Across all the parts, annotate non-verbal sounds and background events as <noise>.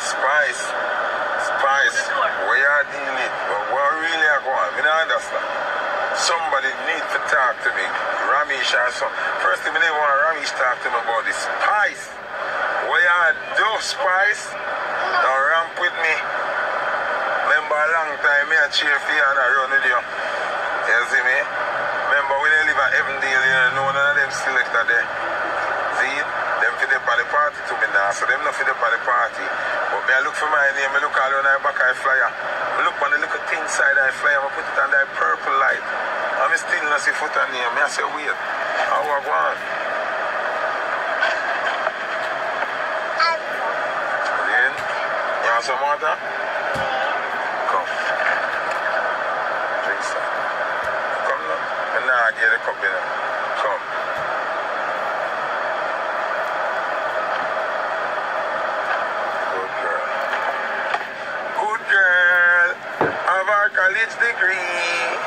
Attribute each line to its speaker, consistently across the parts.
Speaker 1: spice. Spice. Where you deal it? But what really I on? Me not understand. Somebody need to talk to me. Ramesh or some. First thing me they want Ramesh talk to me about the spice. Where you do spice? Now ramp with me. Remember a long time me a cheer for you and I run with you. You see me? Remember when they live at Evandale, you know none of them selector there. See? The party to me now, so them not for the party. But me I look for my name, I look all on the back the flyer. Me look on the little thing side the flyer, I put it on that purple light. I'm still not see foot on. Me I say wait. How I go on? Then, you want some water? Come. Drink some. Come now. Nah get the cup in. Good girl. Good girl. Have a college degree.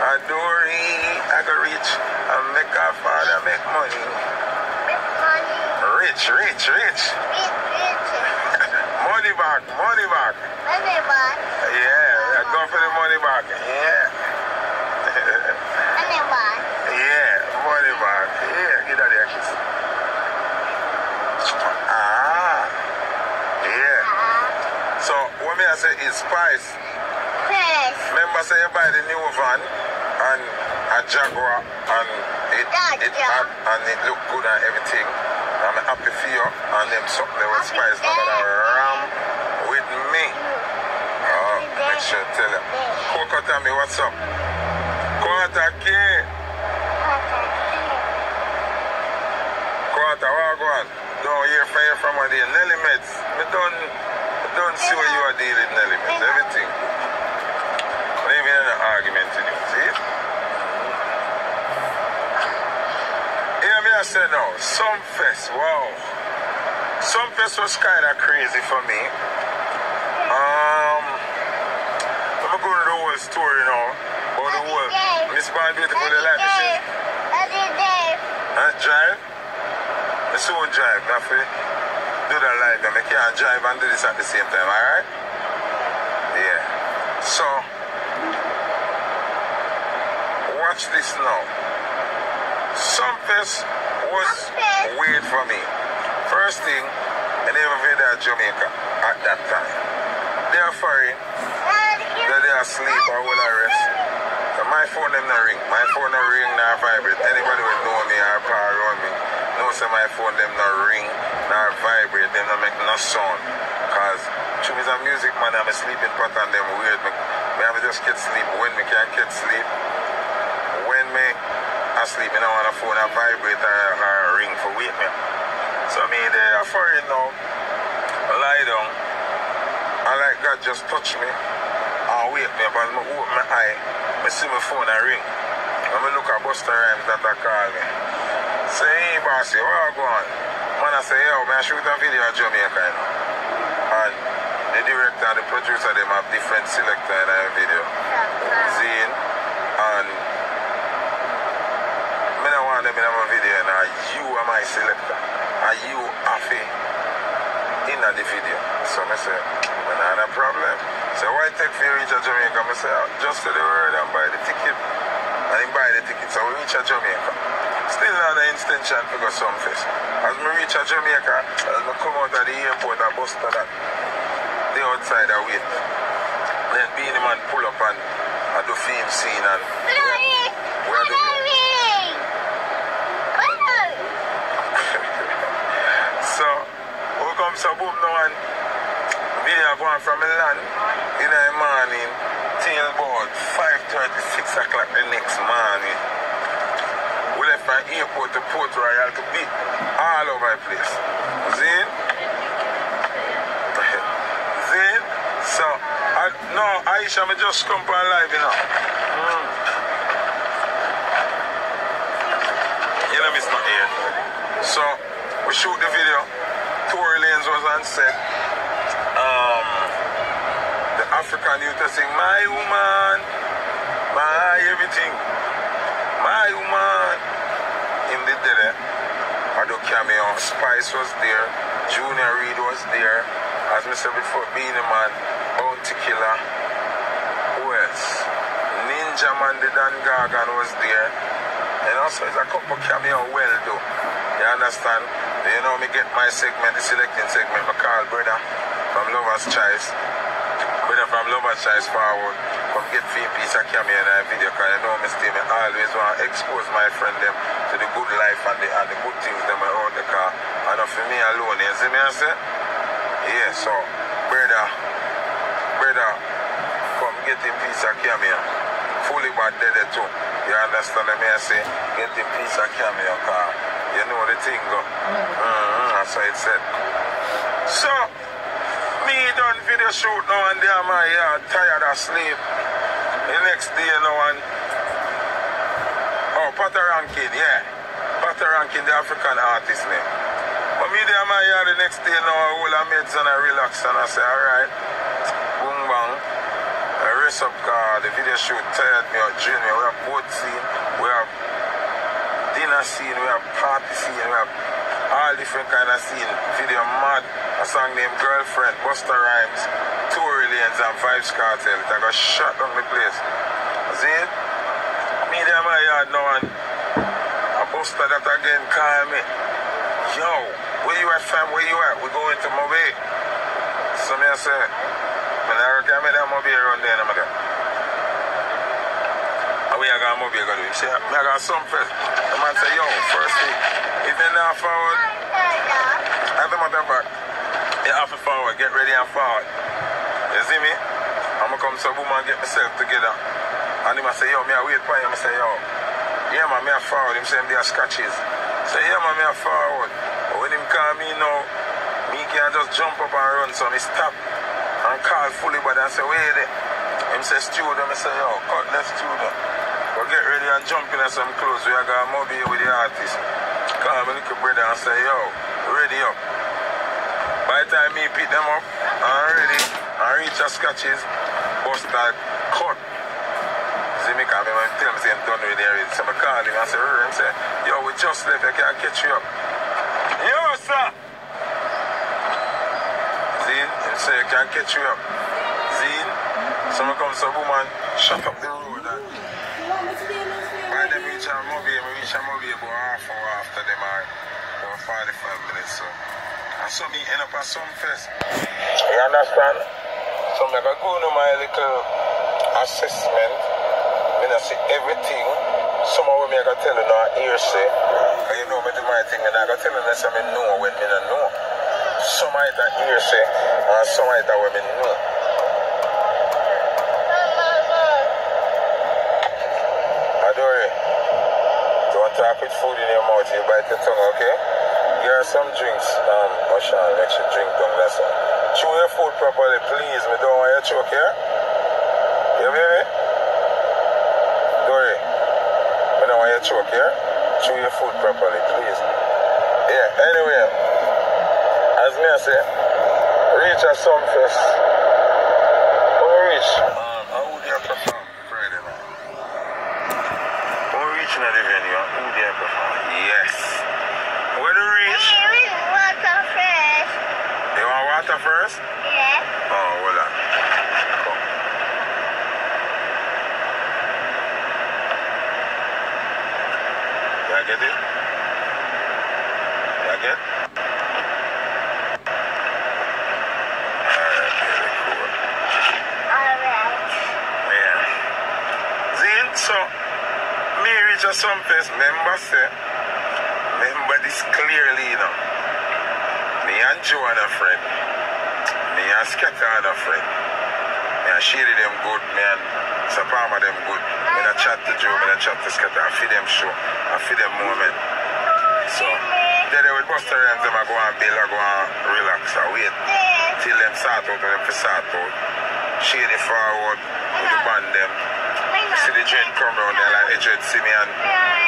Speaker 1: Adori, I go rich and make our father make money. Rich, rich, rich. Money back, money back. Money back. Yeah, I go for the money back. Yeah. Money back. Yeah, money back. Yeah, get out there, kiss. Ah. Yeah. So, what me I say is spice. Remember say you buy the new van and a Jaguar and it, it hot and it look good and everything. I'm happy for you and them something they will spice now gonna ram with me. Oh, make sure tell you. Coco tell me what's up. Quarter K. Quarter on? Don't hear from you from a day. Nelly Meds. Me don't me don't see what you are dealing with Nelly Meds. Everything. Not even an argument in you. See? Hear me I say now, some fest, wow. Sumfest was kind of crazy for me. Um, let me go to the whole story now. About the whole Miss Bond Beautiful, they like shit. Huh? Drive? I soon drive. To do that live. I can't drive and do this at the same time, alright? Yeah. So, watch this now. Some fest was weird for me. First thing, I never to Jamaica at that time. They are foreign, that they are asleep or will I rest. So my phone them not ring. My phone not ring, not vibrate. Anybody will know me or power around me. Know say my phone them not ring, not vibrate, them not make no sound. Cause to me a music man, I'm a sleeping pattern them weird. Me, me have just get sleep when me can't get sleep. When me asleep, me don't want a phone a vibrate or, or ring for wake me. So me they are foreign now. Lie down. I like God just touch me and wake me as I open my eye. I see my phone and ring. When I look at Busta Rhymes that I call me. Say, hey bossy, where you going? Man, I say, yo, man, I shoot a video of Jamaica, you know. And the director and the producer, them have different selector in that video. Zane and them in my video now. You are my selector. And you are in the video. So I say, well, not a problem. So why take for reach a Jamaica? I say, just to the word and buy the ticket. And he buy the ticket. So we reach a Jamaica. Still not an extension to go some. As we reach a Jamaica, as we come out of the airport, I bust to that. The outside I wait. Then Beenie Man pull up and I do film scene and do So, we come so boom now and video going from Milan in the morning till about 5.30, 6 o'clock the next morning. We left from airport to Port Royal to be all over the place. See? <laughs> See? So, I, no, Aisha, me just come for live, you know. Mm. You know, miss not here. So, we shoot the video. Tory Lanez was on set. Um, the African youth are sing, My woman, my everything, my woman. Him did there. I do cameo. Spice was there. Junior Reid was there. As I said before, Beenie Man, Bounty Killer. Who else? Ninjaman, the Don Gorgon was there. And also, it's a couple cameo well do. You understand? You know me get my segment, the selecting segment, my call brother from Lover's Choice. Brother from Lover's Choice forward. Come get a piece of cameo in a video because you know me still me always want to expose my friend them to the good life and the, and the good things them around the car. And for me alone, you see me I say? Yeah, so brother, brother, come get him piece of cameo. Fully bad dead too. You understand me I say? Get him piece of cameo car. You know the thing go. Mm-hmm, that's what it said. So me done video shoot now and there my yard tired of sleep. The next day you know and oh Potter Rankin, yeah. Potter Rankin, the African artist name. But me there my yard the next day you know I hold a meds and I relax and I say alright. Boom bang. I rest up car, the video shoot tired me out, drain me. We have boat scene, we have dinner scene, we have party scene, we have all different kind of scene. Video mad. A song named Girlfriend, Busta Rhymes, Tory Lanez and Vybz Kartel. It got shot on the place. See it? Me there my yard now and a Busta that again call me. Yo, where you at fam? Where you at? We going to Mobay. So me I say, when I reckon me that Mobay around there, like, we are going to Mobay go do? He say, me I got Sumfest. Man say, yo, first thing, if they not forward, have them at the back. You have to forward, get ready and forward. You see me? I'm gonna come to boom and get myself together. And him I say, yo, me I wait for him. I say, yo, yeah man, me I forward. Him say, him there scratches. Say, yeah man, me I forward. But when him call me now, me can't just jump up and run. So me stop and call fully but I say, wait there. Him say, studio. I say, yo, cut left studio. Get ready and jump in some clothes. We are going to Mobay with the artist. Call my little brother and say, yo, ready up. By the time me pick them up and ready and reach the scratches, bust that cut. See me come and tell me say I'm done with the already. So I call him and say, him say, yo, we just left, I can't catch you up. Yo, sir! See, him say, I can't catch you up. See, so I come some woman, shut up the road. Them reach a Mobay, we reach a Mobay about half hour after them are about 45 minutes. So. And so me end up at Sumfest. You understand? So me go to my little assessment. Me not see everything. Some of me I go tell you now hearsay. And you know me do my thing and I go tell you that me know when me know. Some of it are hearsay and some of it are when me know. Don't food in your mouth, you bite your tongue, okay? Here are some drinks, um, Oshan, make sure drink down that's. Chew your food properly, please. Me don't want you to choke here. You hear me? Me don't want you to choke here. Chew your food properly, please. Yeah, anyway, as me I say, reach a Sumfest. When we reach, um, how would you perform Friday night? When we reach in the venue, how would you perform? Yes. When we reach, you want water first? Oh, hold on. Come. You get it? You get? Alright, very cool. Yeah. Zin, so, me reach a some place, member say, remember this clearly, you know. Me and Joe and a friend. Me and Scatter and a friend. Me and Shady them good. Me and Sapama them good. Me and chat to Joe, me and chat to Scatter. I feed them show. I feed them moment. So, then they with Busta Rhymes, them I go and build, I go and relax. I wait till them start out, them start out. Shady forward with the band them. see the trend come round there like the trend see me and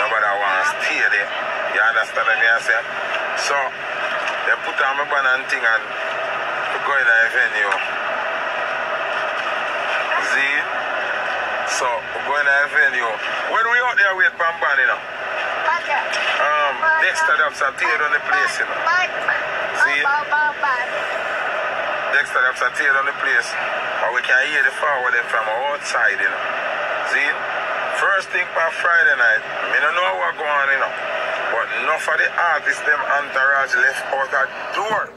Speaker 1: nobody wants to stay there. You understand what I say? So, they put on my ban and thing and we go in the venue. See? So, we go in the venue. When we out there with Bamban, you know? Um, Dexter Dabs a tear on the place, you know? See? Dexter Dabs a tear on the place. And we can hear the forward from outside, you know? See? First thing for Friday night, me don't know what going on, you know. But enough of the artists, them entourage left out that door.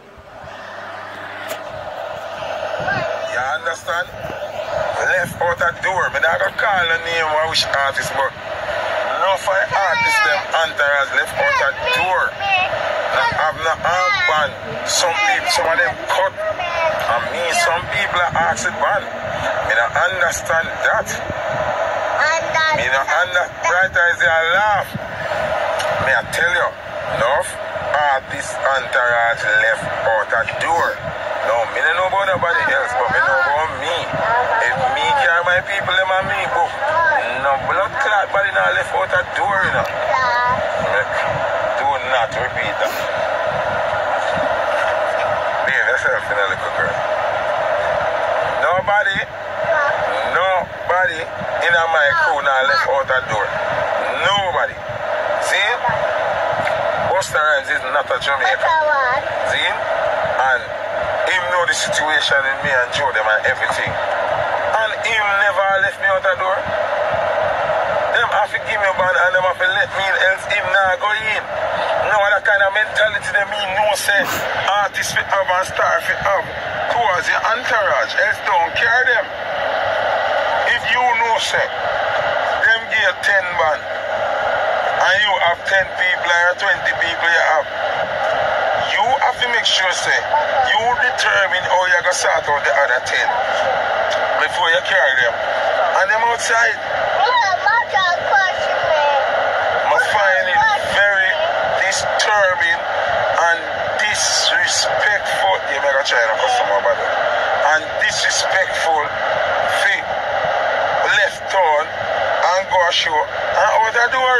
Speaker 1: You understand? Left out that door. Me not gonna call the name of which artist, but enough of the artists, them entourage left out that door. Now, have no armband. Some people, some of them cut. I mean, some people are asking. Me don't understand that. Me don't understand. Right as they laugh. Me I tell you, enough artists entourage left out that door. No, me don't know about nobody else, but me know about me. If me carry my people, them and me book. No blood clot body not left out that door, you know. Do not repeat that. Behave yourself in a little girl. Nobody in my crew now left out that door. Nobody. See? Busta Rhymes is not a Jamaican. See? And him know the situation in me and Joe them and everything. And him never left me out that door. Them have to give me a ban and them have to let me in, else him not go in. No other kind of mentality them me know say artists fit have and star fit have towards the entourage, else don't care them. Know say them give 10 ban and you have 10 people or 20 people you have, you have to make sure say you determine how you're gonna sort out the other 10 before you carry them. And them outside, I find it very disturbing and disrespectful. You make a to customer it. And disrespectful for turn and go ashore and out the door.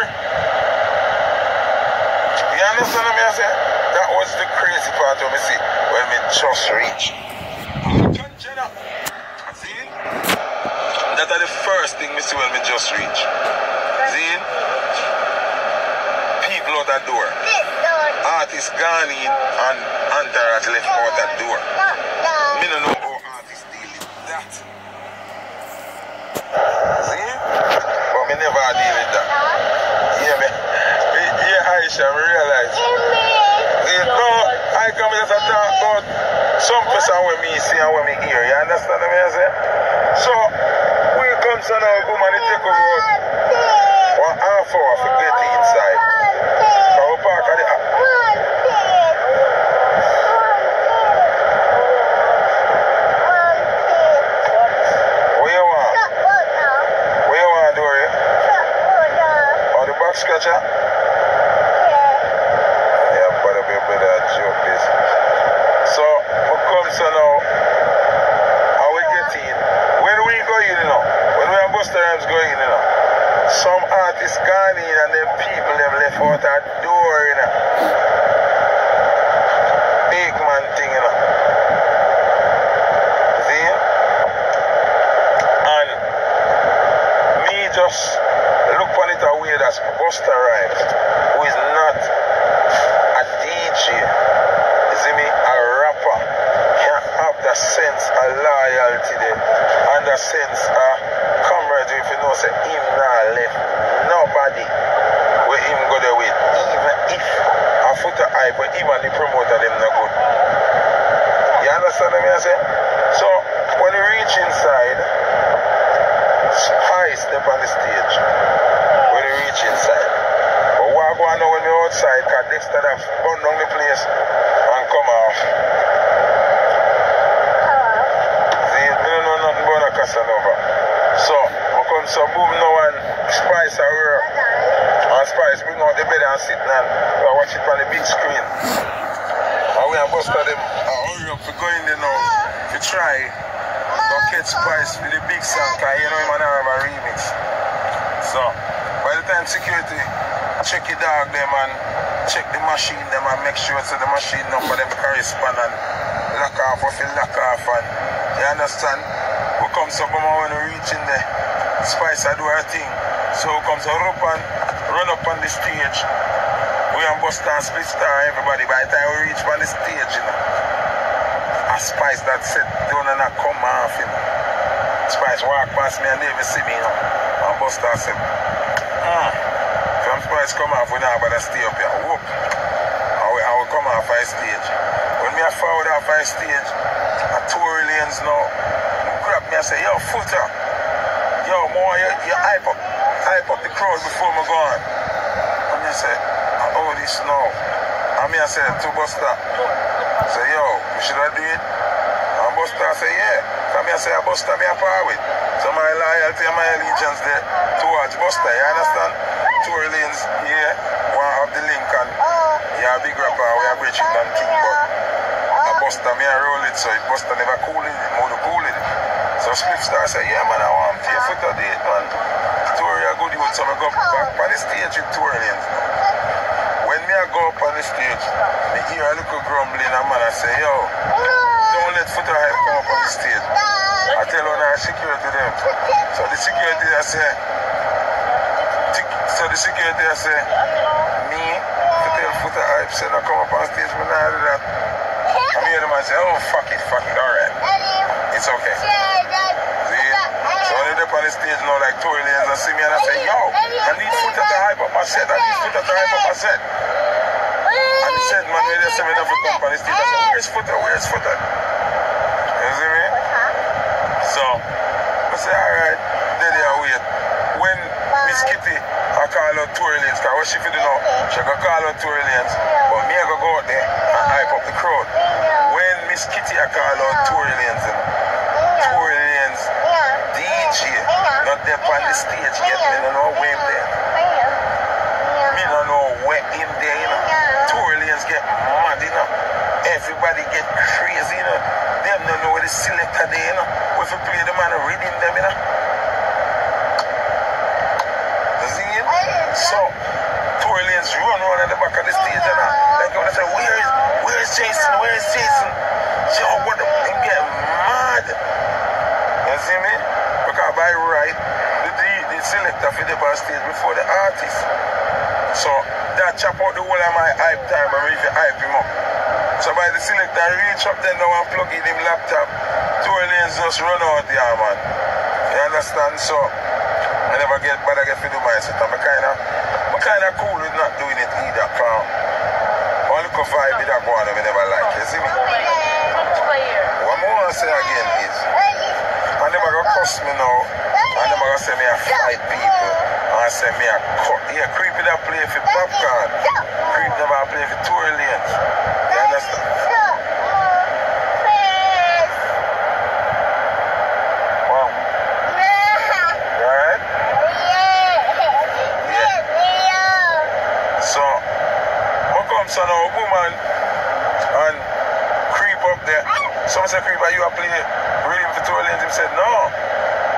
Speaker 1: You understand what I say? That was the crazy part of me see when me just reach. See? That are the first thing me see when me just reach. See? People out that door. Artists gone in and entourage left out that door. Me no know Me deal with that. Yeah, me. Yeah, Aisha, me realize. See, no, I come just to talk about some person when me see and when me hear. You understand what I say? So, we come to now, go man, it take about one half hour to get inside. So we park at the Where you want? Where you want, Dory? On the back scratcher? Yeah, but a bit better joke this. So, we come so now, how we get in? When we go in, you know, when we are Busta Rhymes going in, you know, some artists gone in and them people them left out that door, you know. Big man thing, you know. See? And me just look on it away that's Busta Rhymes, who is not a DJ, you see me, a rapper, can have the sense of loyalty there, and the sense of camaraderie if you know say him not left nobody where him go there with, even if a foot of eye, but even the promoter them not good. You understand what I say? So when you reach inside, Spice step on the stage. When you reach inside. But what I go on now when we outside, because Dexta have burn down the place and come off. See, me don't know nothing about a Casanova. So, I come so boom now and Spice are here. And Spice bring out the bed and sit and we watch it on the big screen. And we are bust them. I hurry up to go in there now to try go catch Spice for the big song because you know him and I have a remix. So, by the check the dog them and check the machine them and make sure so the machine number them correspond and lock off what you lock off and you understand? We come so come when we reach in there, Spice I do our thing. So we come so up and run up on the stage. We and Busta and Spliff Star, everybody. By the time we reach on the stage, you know, a Spice that said, don't not come off, you know. Spice walk past me and they see me, you know. And Busta said, hmm, Spice come off, we now better stay up here. Whoop. I will, I will come off our stage. When me I forward off our stage, a Tory Lanez now, grab me and say, yo, Foota, yo, more, you, you hype up, hype up the crowd before me go on. And me I say, oh, this now. And me I said to Busta, say, yo, we should I do it? And Busta say, yeah. So me I say, Busta me a power with. So my loyalty and my allegiance there towards Busta, you understand? Tory Lanez here, one of the and yeah, big rapper, we are Bridget and King, but a Busta me a roll it, so it Busta never cool it, more to. So Spliff Star say, yeah man, I want to foot of it, man. Tory a good youth, so I go back on the stage with Tory Lanez. When me I go up on the stage, me hear a little grumbling and man I say, yo, don't let Foota Hype come up on the stage. I tell one of the security them. So the security I say, so the security I say, me, to tell Foota Hype, say no come up on stage, me not do that. I hear them and say, oh fuck it, fuck it, alright. It's okay. See? So when they up on the stage now like Lanez and see me and I say, yo, I need Foota to hype up my set, I need Foota to hype up my set. And he said, man, when they say me not for come on the stage, I said, where's Foota, where's Foota? You see me? So, I say, alright, there they are wait. When Miss Kitty, I call out Tory Lanez, because what she feel know, she go call out Tory Lanez, but me I go go out there and hype up the crowd. When Miss Kitty I call out Tory you know, Tory DJ, not there on the stage yet, me don't know where him there. Me don't know where him there, you know. Tory Lanez get mad, you know. Everybody get crazy, you know. Them don't know where the selector there, you know. If you play the man reading them, you know. You see him? So, Tory Lanez run around at the back of the stage and uh, like when I say, where is, where is Jason? Where is Jason? Yo, what the, him get mad. You see me? Because by right, the, the, the selector for the stage before the artist. So that chop out the whole of my hype time and really hype him up. So by the selector reach up there now and plug in him laptop, Tory Lanez just run out there, man. You understand? So I never get bad I get to do my set and I kinda I kinda cool with not doing it either from all the vibe that go on I never like you see me? What I want to say again is I never go cuss me now. I never go say me I fight people. I say me I cut. Yeah creepy that play for popcorn. Creep never play for Tory Lanez you understand? What comes on a woman and creep up there? Some say creep, are you play rhythm for Tory Lanez? Him said no.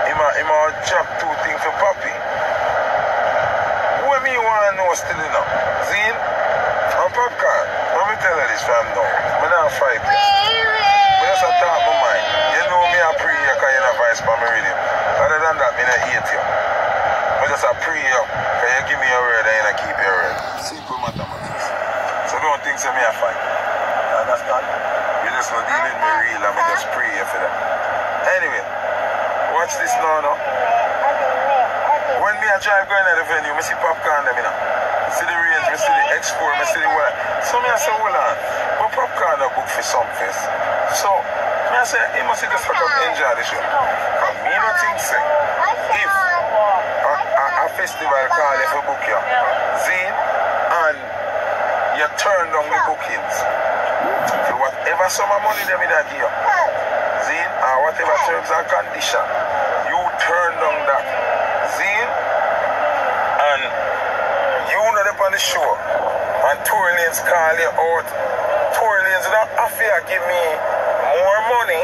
Speaker 1: Him a, him a drop two things for Poppy. What me want to know still you? Zine and Popcaan. Let me tell you this fam now. Me not fight. Me just a talk my mind. You know me a pray you because you not vice for me rhythm. Other than that, me not hate you. Me just a pray you because you give me your word and you keep your word. Simple mathematics. So don't think say me a fight. You understand? You just not dealing me real and me just pray for that. Anyway, watch this now now. When me a drive going to the venue, me see Popcaan them, you know. See the range, me see the X4, me see the what. So me I say, hold on. But Popcaan a book for Sumfest. So, me I say, he must just fuck up enjoy the show. And me no think say, if a, a, a festival call you for book you, Zine, and you turn down the bookings, for whatever sum of money them in that give Zine, or uh, whatever terms and condition, you turn down that. Zine, and you know them on the show, and Tory Lanez call you out. Tory Lanez don't give me more money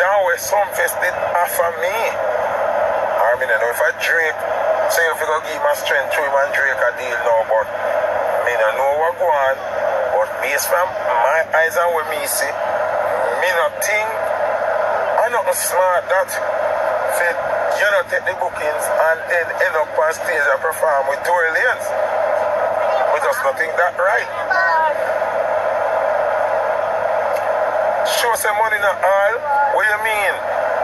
Speaker 1: than what Sumfest did offer me. I mean, I know if I Drake, say if you go give my strength to him and Drake a deal now, but no know what go on. But based from my eyes and what me see, me not think I nothing smart that fit you know, take the bookings and then end up on stage and perform with two aliens. We just not think that right. Show some money not all. What you mean?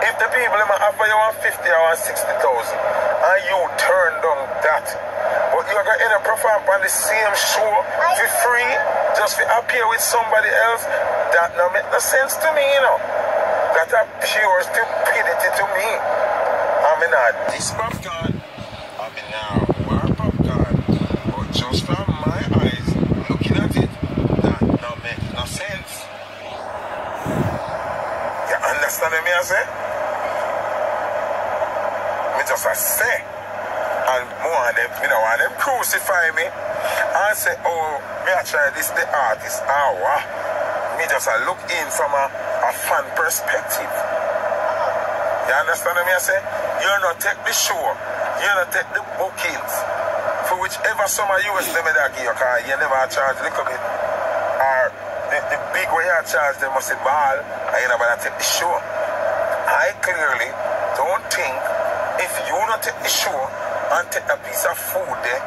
Speaker 1: If the people them offer you 150 or 60,000 and you turn down that, but you're going to end up on the same show for free just to appear with somebody else, that not make no sense to me, you know. That a pure stupidity to me. I mean, not this Popcaan. I mean, now, war Popcaan. But just from my eyes, looking at it, that not make no sense. You understand me, I say? Me just a say. And more of them, you know, and them crucify me. And say, oh, me I try this the artist. Ah, what? Me just a look in from a, a fan perspective. You understand what I say? You not take the show. You not take the bookings. For whichever summer US them that give you, because you never charge a little bit. Or the, the big way you charge them must be ball, and you never take the show. I clearly don't think if you not take the show and take a piece of food there,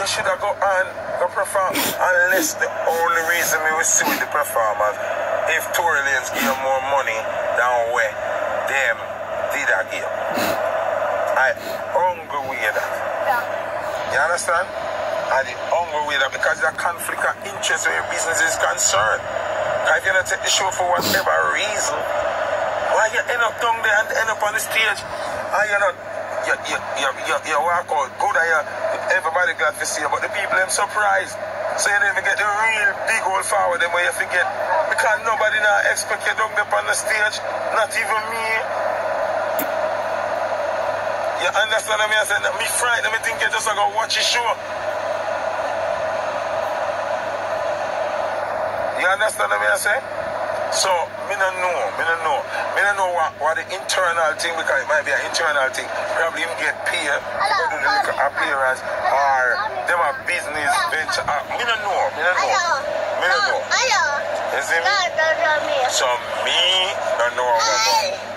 Speaker 1: you should have go on go perform. Unless the only reason we will see with the performers, if Tory Lanez give more money than where them did that give. I hungry with that. You understand? And the hungry with that because the conflict of interest where your business is concerned. If you not take the show for whatever reason, why you end up down there and end up on the stage and you not you, you, you, you, you walk out good and you, uh, everybody glad to see you, but the people them surprised. So you never get the real big old forward them where you forget because nobody now expect you down there on the stage, not even me. You understand what I said? Me frightened, me think you just gonna watch the show. You understand what I say? So, me don't know, me don't know. Me don't know what, what the internal thing, because it might be an internal thing. Probably him get paid to do the appearance, or them a business venture. Uh, me don't know, me don't know. Me don't know. You see me? So, me don't know what about. See?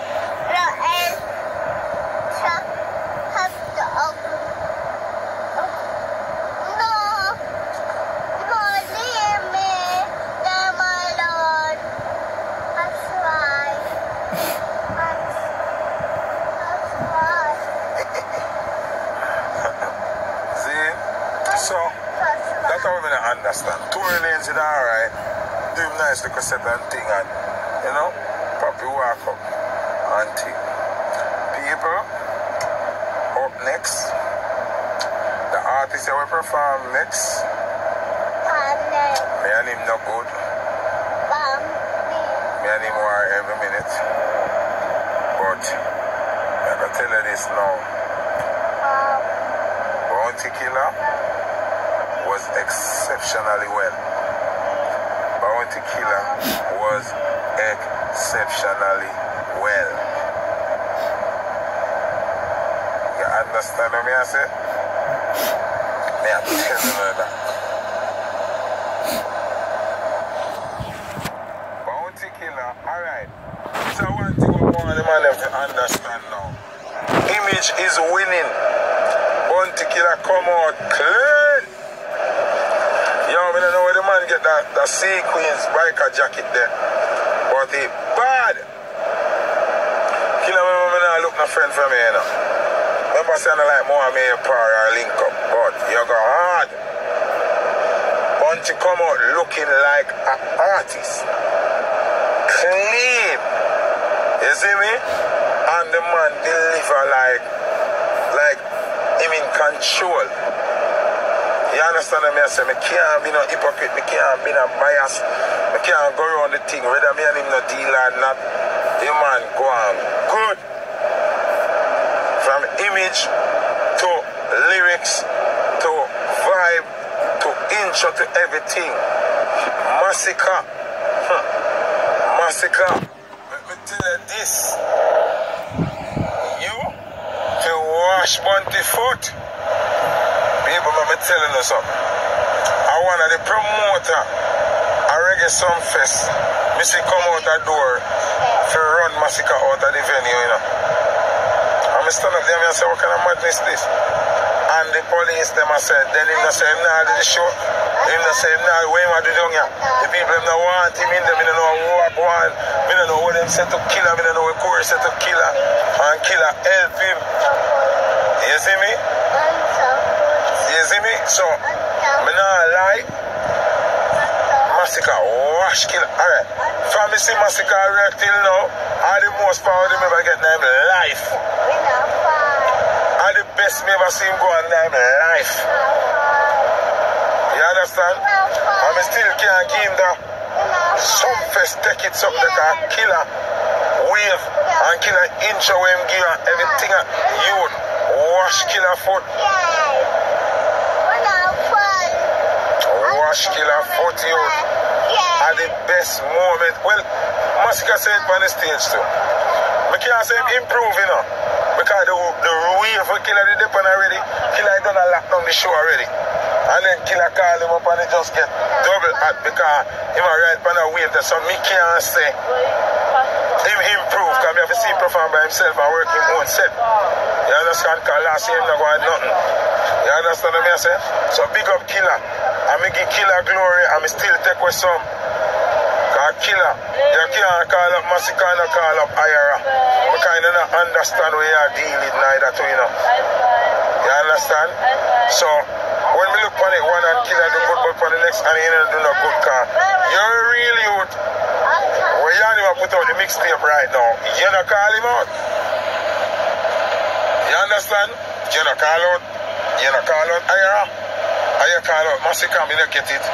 Speaker 1: So, that's how we don't understand. Tory Lanez is alright. Do him nice little set and thing and, you know, Poppy walk up and thing. People, up next, the artist that will perform next, me and him no good. Me and him war every minute. But, I can tell you this now. Um. Bounty Killer um. Was exceptionally well. Bounty Killer was exceptionally well. You understand what I say? Me I'm telling you that. Bounty Killer, alright. So I one thing we want the man to understand now. Image is winning. Bounty Killer come out clean. Yo, me don't know where the man get that, that Sea Queen's biker jacket there. But he bad. Me, me not look no friend for me, you know. Remember saying I like more me par or link up, but you go hard. Bounty come out looking like an artist. Clean. You see me? And the man deliver like, like him in control. You understand what I say? Me can't be no hypocrite, me can't be no bias. Me can't go around the thing, whether me and him no deal or not. The man go on good. From image to lyrics to vibe to intro to everything. Masicka. Huh. Masicka. Let me this. You to wash Bounty foot. Let me telling you something. I of the promoter a reggae sun fest. Me see come out the door for run Masicka out of the venue, you know. And I stand up there and say, what kind of madness is this? And the police them I said, then him say him nah do the show. Him not say him nah where him a do down. The people them not want him in them, I don't know what go on. I don't know what them said to kill him, I don't know what court said to kill him. And killer help him. You see me? You see me? So, me not lie massacre, wash kill. Alright. From the see massacre right till now, all the most power them ever get in life. All the best me ever see him go in life. You understand? And me still can't give him the some first take it something like a killer wave and kill an inch away him give everything you wash killer foot. Killer foot you are the best moment. Well, Masicka said on the stage too. I can't say improve, you know. Because the, the wave for Killer the depend already. Killer done a lock down the show already. And then Killer call him up and he just get double hot because him a ride on a wave. So me can't say him improve because me have to see him perform by himself and work him own set. You understand? Because last year him not going nothing. You understand what I say? So big up Killer. I me give Killer glory me still take away some killer. You can't call up Masicka and call up Ira. We kind of understand where you're dealing neither to, you know. You understand? So, when we look on it, one and killer do good, but for the next and you don't do no good car. You're real youth. Where you even put out the mixtape right now, you not call him out. You understand? You not call out. You not call out Ira. Or you call out Masicka, me not get it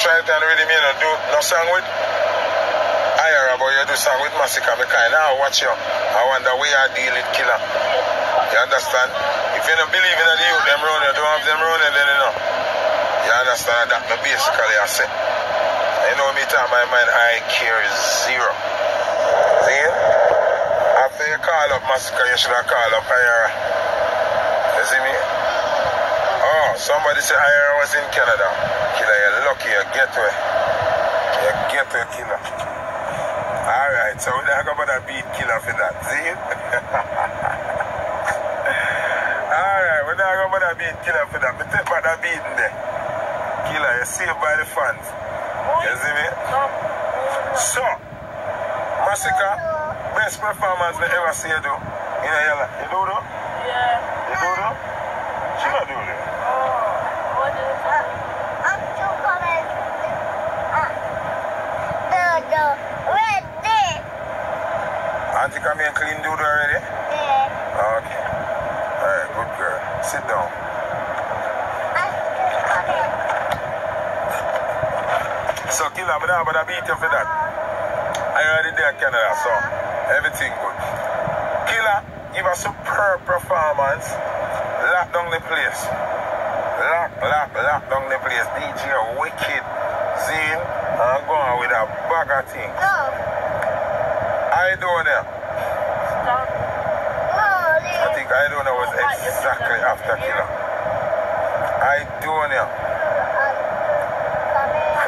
Speaker 1: try to really me not do no song with I hear about you do song with Masicka because now watch you. I wonder where you deal with killer. You understand? If you don't believe in the youth, them run you don't have them running then you know. You understand that me basically I say. You know me time my mind I care zero. See? After you call up Masicka, you should have called up Ira. You see me? Oh, somebody say Ira was in Canada. Killer, you're lucky you get to it. You get to a killer. Alright, so we're not going to beat killer for that. <laughs> See? Alright, we're not going to beat killer for that. We take back that beating there. Killer, you're saved by the fans. You see me? So, Masicka, best performance we ever see you do. You know, you do though?
Speaker 2: Yeah.
Speaker 1: You do though? She not do it. Auntie come here and already? Yeah. Okay. Alright, good girl. Sit down. So, killer, I'm not going to beat you for that. I already there Canada, so everything good. Killer, give a superb performance. Lock down the place. Lock, lock, lock down the place. DJ Wicked. Zine. I'm going with a bag of things. No. I don't know. I don't know was exactly after killer. I don't know.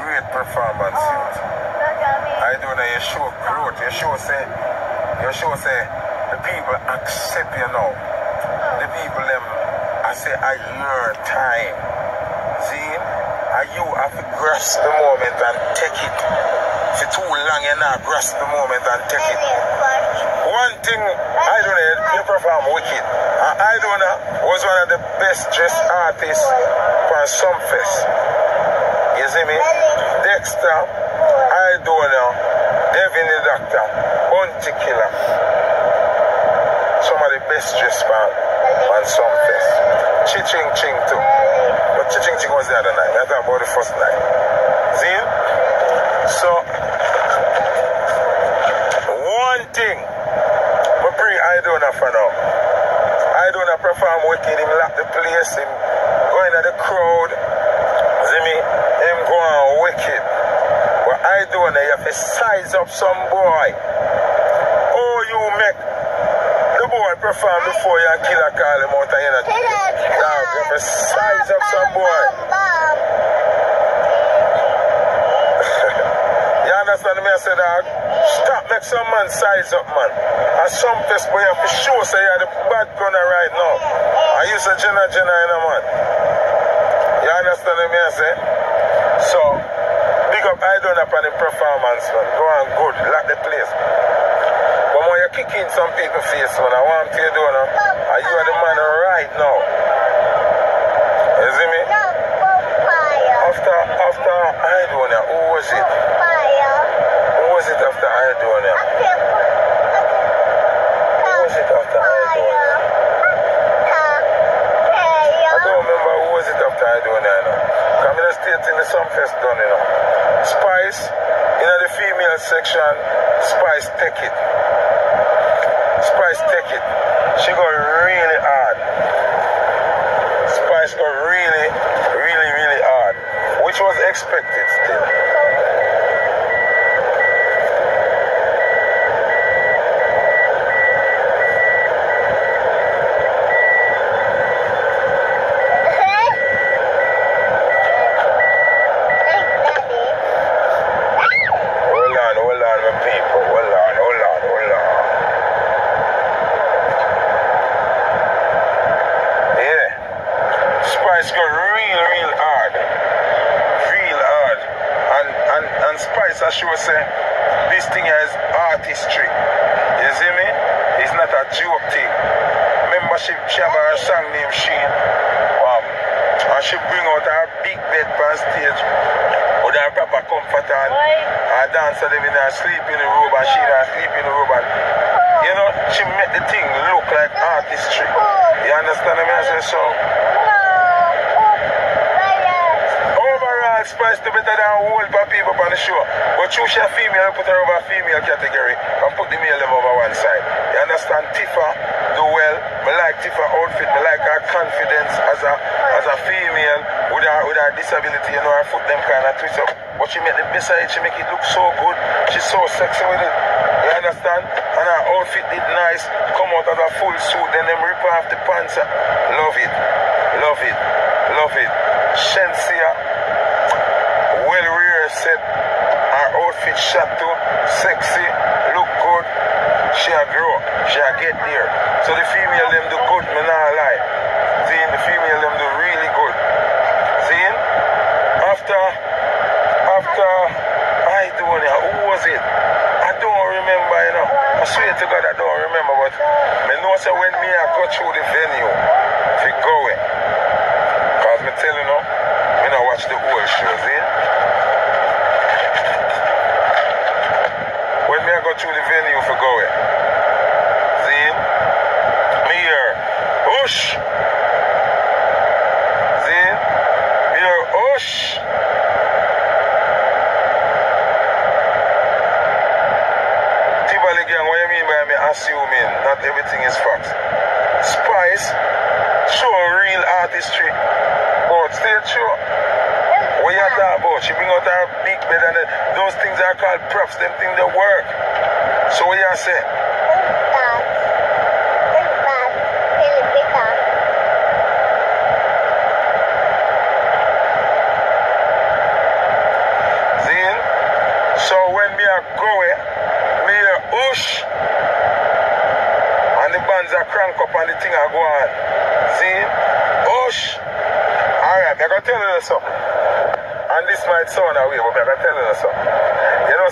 Speaker 1: Great performance. I don't know. You show growth. You show say. You show say the people accept you now. The people them. I say I learn time. See, are you have to grasp the moment and take it. For too long, you're not grasp the moment and take it. One thing, I don't know, you perform wicked. And I don't know, was one of the best dressed artists for some fest. You see me? Dexta, I don't know, Devin Di Dakta, Bounty Killer. Some of the best dressed man on some fest. Chiching Ching Ching too. But Chiching Ching was the other night. Thought about the first night. See? So, one thing, we bring Aidonia for now. Aidonia perform wicked, him lock the place, him going at the crowd. See me? Him going wicked. But Aidonia, you have to size up some boy. Oh, you make the boy perform before you kill a call him out and you know. You have to size up some boy. understand me? I said, dog, stop, make some man size up, man. And some place boy you sure to say, you're the bad gunner right now. I use a general, general, you a man. You understand me? I say? So, big up, I don't have any performance, man. Go on good, lock the place. But when you kick in some people face, man, I want to do, it. know, you are the man right now. You see me? After, after I don't know, who was it? Who was it after I don't remember who was it after I it done. Spice, in the female section, Spice take it. Spice take it. She got really hard. Spice got really, really, really hard. Which was expected.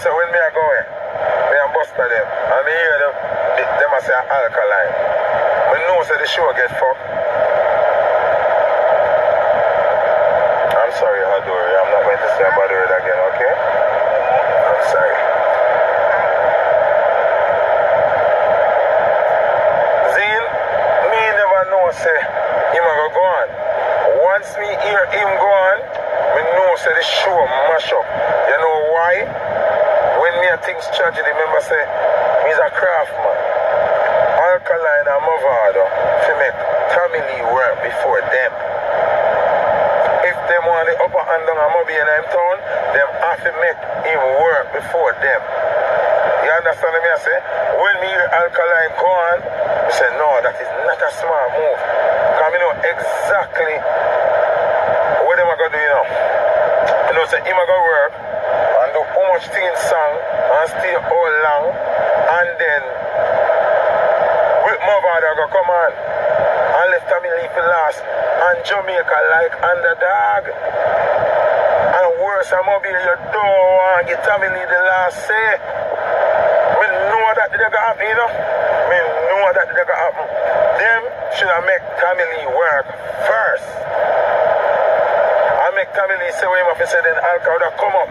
Speaker 1: so when me are go in, me I bust them. And me hear them, they, them I say alkaline. Me know, said the show get fucked. I'm sorry, Hadori. I'm not going to say about it again.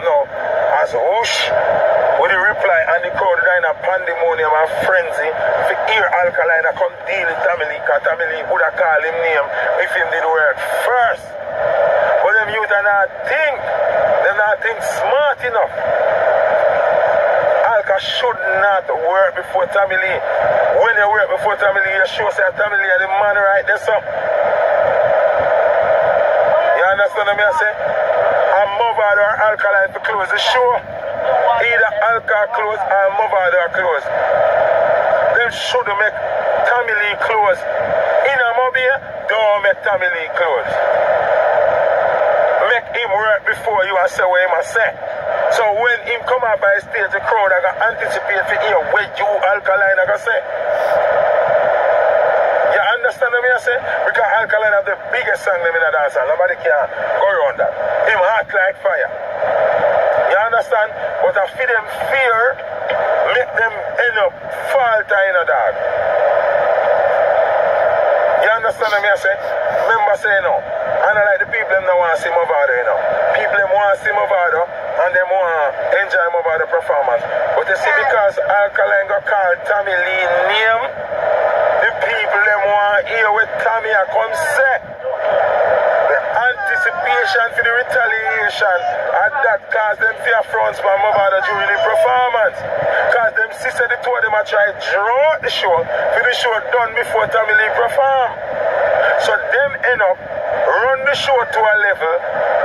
Speaker 1: Now as whoosh with the reply and the crowd in a pandemonium and frenzy for hear alkaline come deal with Lee because Lee would have called him name if him did work first. But them youth are not think, they're not think smart enough. Alka should not work before Lee. When you work before Lee, you show say Lee are the man right there, so. You understand what I say? Mother or Alkaline to close the show. Either Alka close or Mother or close. Them should make Tommy Lee close. In a mobile, don't make Tommy Lee close. Make him work before you and say what him say. So when him come out by stage, the crowd are gonna anticipate to hear what you alkaline are gonna say. You understand what I say? Because alkaline have the biggest song in the dance and nobody can go around that. Him hot like fire. You understand? But I feel them fear make them end up falter in a dog. You understand what I say? Remember say you know, and I like the people them that want to see Mavado, you know. People them want to see Mavado and them want to enjoy Mavado performance. But you see because Alkaline got called Tommy Lee name, hear what Tommy a come say. The anticipation for the retaliation and that cause them fear fronts for Mavado during the performance. Cause them sister the two of them a try draw the show for the show done before Tommy Lee perform. So them end up run the show to a level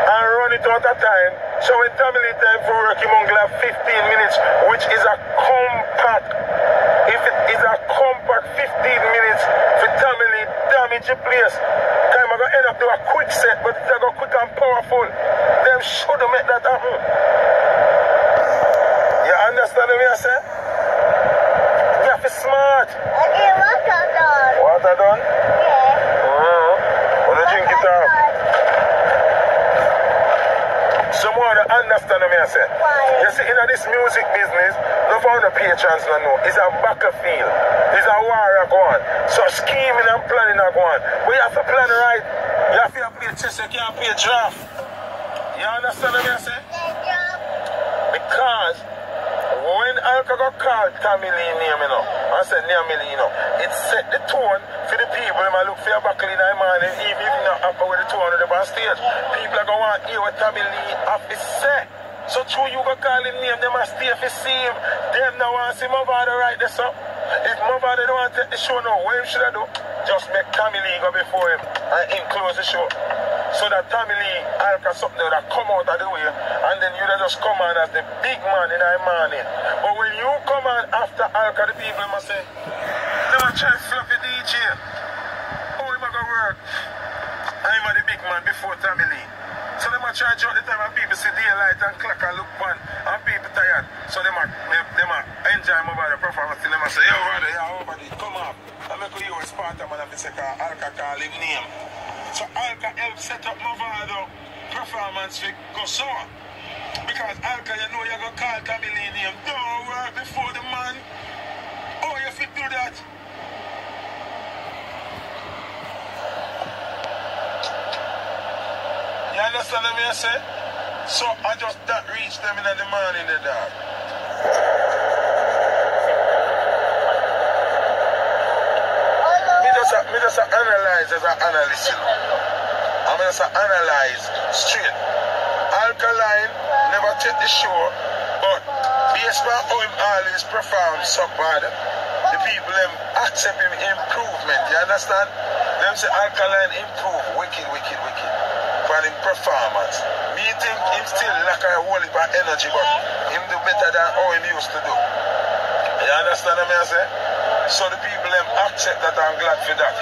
Speaker 1: and run it out of time. So when Tommy Lee time for work, only have 15 minutes, which is a compact. If it is a compact 15 minutes for Tommy damage the place. Time I gonna end up do a quick set, but it's go quick and powerful. Them should have make that happen. You understand what I say? You have to smart.
Speaker 2: Okay, water done.
Speaker 1: Water done?
Speaker 2: Yeah.
Speaker 1: Mm-hmm. Wanna drink it up? Someone to understand what I say.
Speaker 2: Why?
Speaker 1: You see, in this music business, no found the patrons no know. It's a battlefield. It's a war go on. So scheming and planning are go on. But you have to plan right. You have to play chess, you can't play draft. You understand what I say? Because when I got called Lee name, you know, I said Lee, you know, it set the tone for the people. They might look for your buckle in the morning, even if not happen with the 200 on stage. People are going to want to hear what Tommy Lee have to say. So true you go call him name, they must stay for see him. Them now want to see Mavado right there, so. If Mavado don't want to take the show now, what should I do? Just make Tommy Lee go before him and him close the show. So that Tommy Lee, Alka something that come out of the way, and then you just come on as the big man in the morning. But when you come on after Alka, the people must say, they must try fluffy DJ. Oh, he must go work. I'm the big man before Tommy. So they must charge out the time and people see daylight and clock and look fun and people tired. So must, they, they must enjoy about the performance. They must say, yo, brother, yeah, oh, everybody, come up. I make you a Sparta man you say, Alka call him name. So Alka help set up my Mavado performance for go. Because Alka, you know you're going to call Tommy name. Don't work before the man. Oh, you fit do that. Understand what I say? So I just that reach them in the morning, in the dog. Me just, just analyze as an analyst, you know. I'm just analyze straight. Alkaline never take the show, but based on how him always perform so bad, the people them accept him improvement. You understand? Them say Alkaline improve, wicked, wicked, wicked. Him performance. Me think him still lack a whole heap of energy, but him do better than how him used to do. You understand what I say? So the people them accept that I'm glad for that.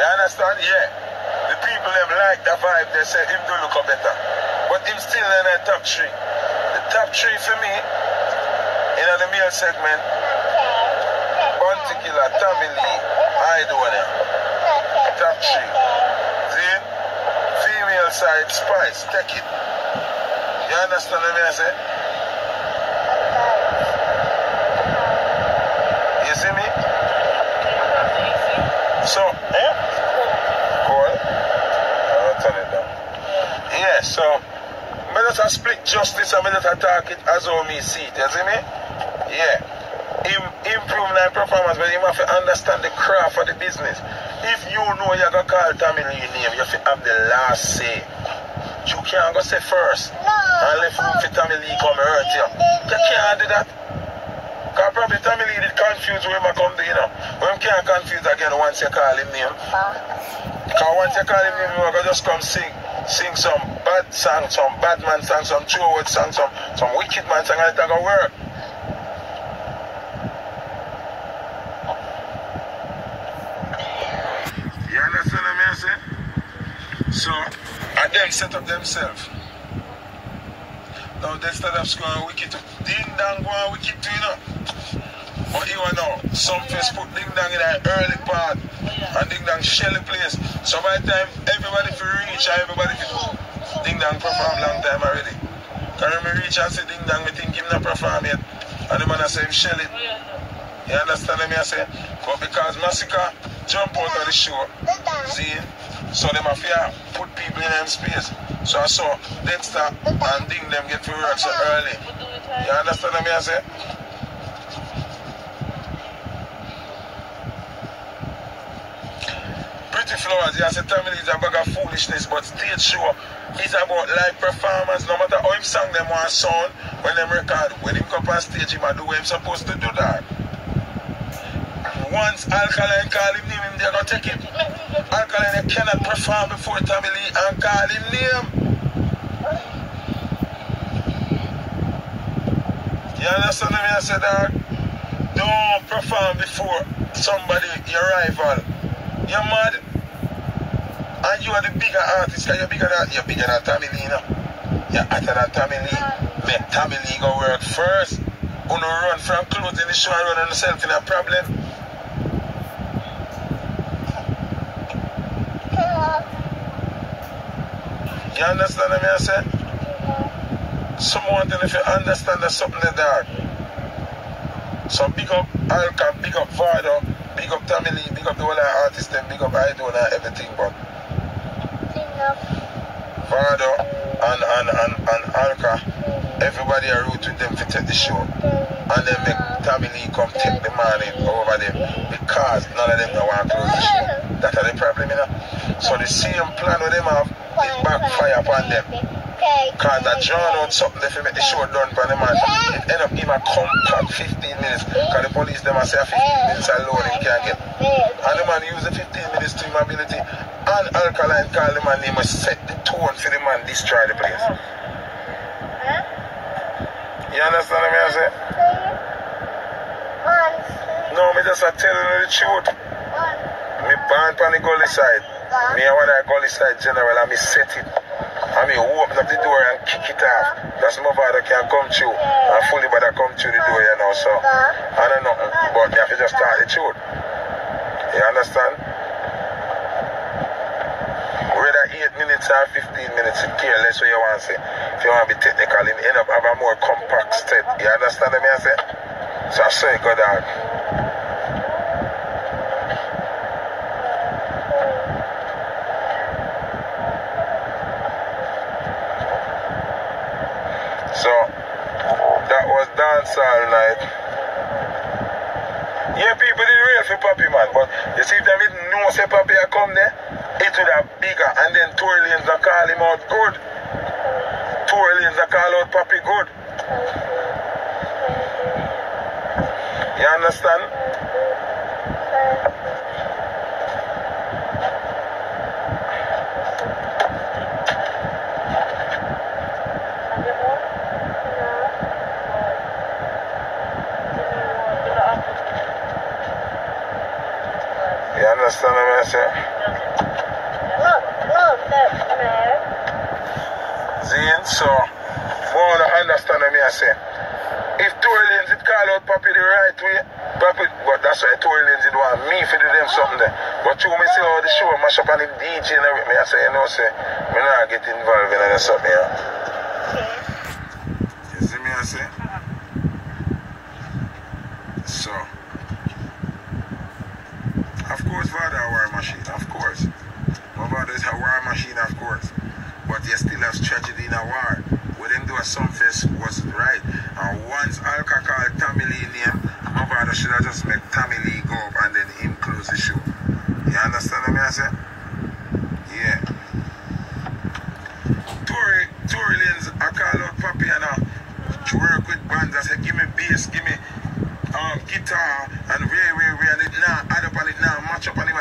Speaker 1: You understand? Yeah. The people them like the vibe, they say him do look better. But him still in the top three. The top three for me, in the male segment, Killer, Tommy I do it. Top three. Then, female side, Spice, take it. You understand what I say? You see me? So, eh? Cool. I'll turn it down. Yeah, so, me just a split justice and me just a talk it as how me see it, you see me? My performance, but you to understand the craft of the business. If you know you're going to call Tommy Lee name, you have to have the last say. You can't go say first. And left room for Tommy Lee come hurt you. You can't do that. Because probably Tommy Lee did confuse when I come to, you know. When can't confuse again once you call him name. Because once you call him name, you're going to just come sing. Sing some bad song, some bad man song, some true word song, some, some wicked man song, and it's going to work. You understand what I'm saying? So, and them set up themselves. Now they start up going wicked. Ding dong going wicked too, you know. But you know, some face put ding dong in the early part and ding dong shelly place. So by the time everybody fi reach everybody fi ding dong perform long time already. Can me reach and say ding dong, me think him not perform yet. And the man I say him shell it. You understand me? I say? But because Masicka jump out of the show, see, so them to put people in them space. So I saw Dexta and Ding them get to work so early. You understand what I say? Pretty Flowers, you say tell me it's a bag of foolishness, but stage show is about live performance. No matter how him song them one sound, when them record, when him come on stage, him do what him supposed to do that. Once Alkaline call him name, him they gonna take it. Alkaline cannot perform before Tommy Lee and call him name. You understand me? I said that don't perform before somebody, your rival. You're mad. And you are the bigger artist, you're bigger than you're bigger than Tommy Lee now. You're hotter than Tommy Lee. Make Tommy Lee go work first. Gonna run from clothes in the show and run himself in a problem. You understand what I say? Someone if you understand that something like that. So big up Alka, big up Vado, big up Tommy Lee, big up the whole artists, then big up I do and everything, but Vado and, and, and, and Alka, everybody are root with them to take the show. And then make Tommy Lee come take the money over them because none of them don't want to close the show. That's the problem, you know. So the same plan with them have, it backfire upon them. Cause I drawn out something to make the show done for the man. It end up a compact 15 minutes. Cause the police them say 15 minutes alone he can't get. And the man use the 15 minutes to him ability. And Alkaline call the man, must set the tone for the man destroy the place. You understand what I say? No, me just a telling you the truth. Me born on the gully side. Me I want a gully side general I me set it. I mean open up the door and kick it off. That's my father can come through. And fully I come through the door, you know, so I don't know. But me have to just tell the truth. You understand? Whether 8 minutes or 15 minutes, it care less what you want to say. If you want to be technical, it end up have a more compact state. You understand what I say? So I say go down. So that was dance all night. Yeah, people didn't real for Papi man, but you see if they didn't know say Papi had come there, it would have bigger and then Tory Lanez are call him out good. Tory Lanez are call out Papi good. You understand? understand what I'm saying? Look, look, look, man. Zin, so, moun understand what I'm saying. If two lanes it call out papi the right way, papi, but that's why two lanes it want me fi do them something there. But you me see how the show mash up on the DJ and everything, I say, you know, say, me not get involved in any something, yeah. Okay. In a war. Do a Sumfest was right. And once Alka called Tommy Lee name, father should have just make Tommy Lee go up and then him close the show. You understand what I say? Yeah. Tory, Tory Lanez, I call out Papi and I work with bands. I say, give me bass, give me um, guitar and way, way, way, and it now add up on it now, match up on it,